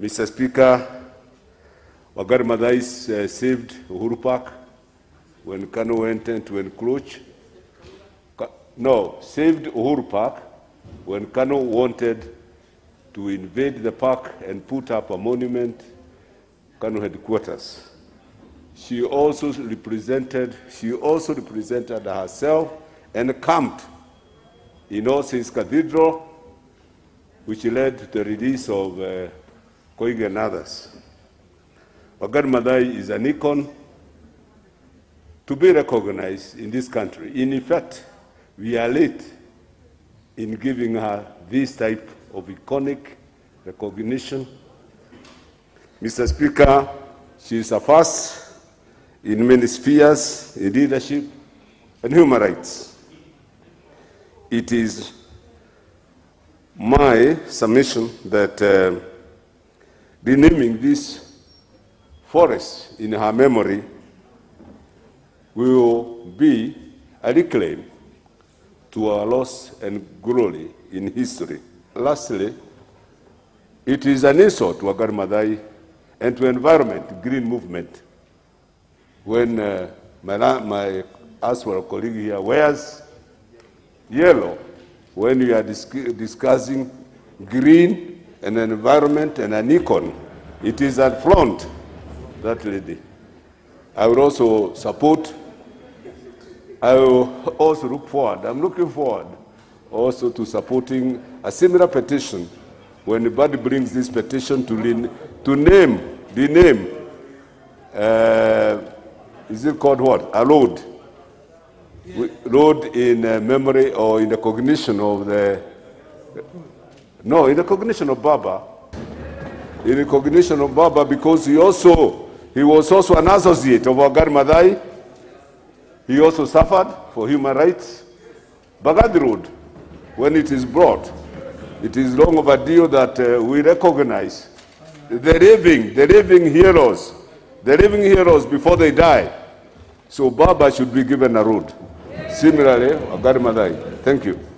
Mr. Speaker, Wangari Maathai uh, saved Uhuru Park when Kanu went to encroach. Ka- No, saved Uhuru Park when Kanu wanted to invade the park and put up a monument, Kanu headquarters. She also represented, she also represented herself and camped in All Saints Cathedral, which led to the release of uh, Koigi and others. Wangari Maathai is an icon to be recognized in this country. In effect, we are late in giving her this type of iconic recognition. Mr. Speaker, she is a first in many spheres, in leadership and human rights. It is my submission that uh, renaming this forest in her memory will be a reclaim to our loss and glory in history. Lastly, it is an insult to Wangari Maathai and to environment, green movement, when uh, my, my Aswara colleague here wears yellow when we are dis- discussing green and environment and an icon. It is at front, that lady. I will also support, I will also look forward, I'm looking forward also to supporting a similar petition when the body brings this petition to, lin- to name, rename, uh, is it called what? A road. Road in uh, memory or in the cognition of the, no, in the cognition of Baba. In the cognition of Baba because he also, he was also an associate of Wangari Maathai. He also suffered for human rights. Bagadi Road, when it is brought, it is long overdue that uh, we recognize the living, the living heroes, the living heroes before they die. So Baba should be given a road. Similarly, Wangari Maathai. Thank you.